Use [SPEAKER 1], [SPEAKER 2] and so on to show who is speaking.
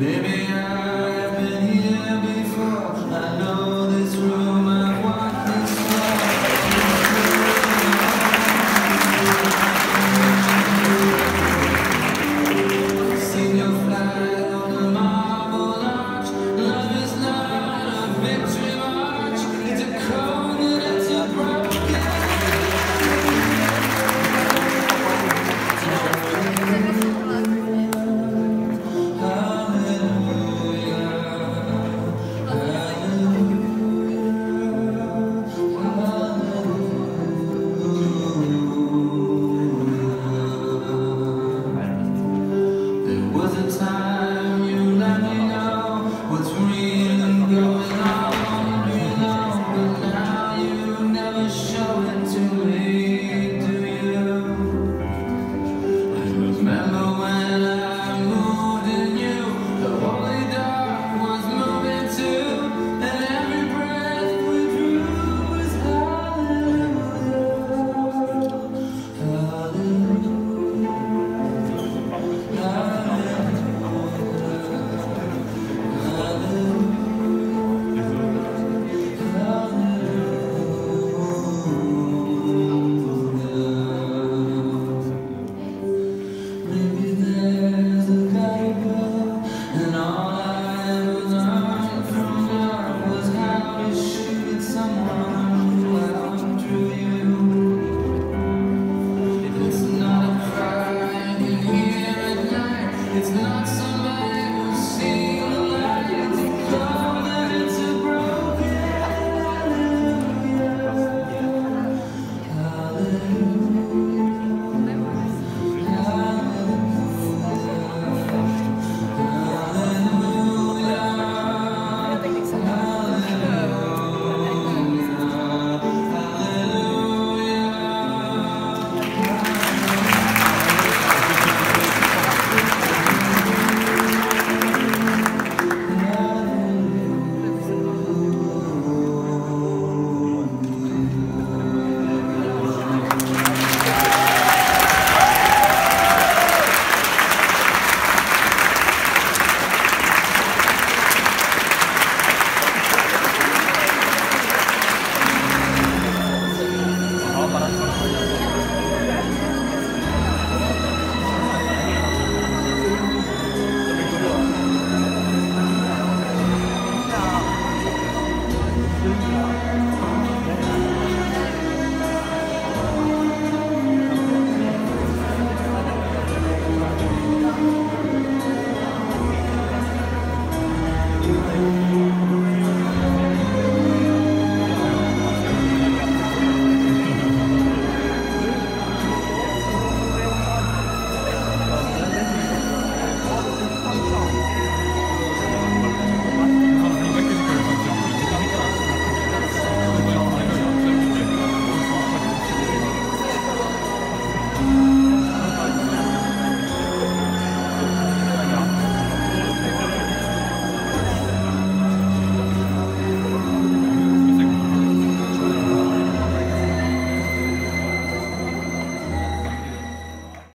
[SPEAKER 1] Baby,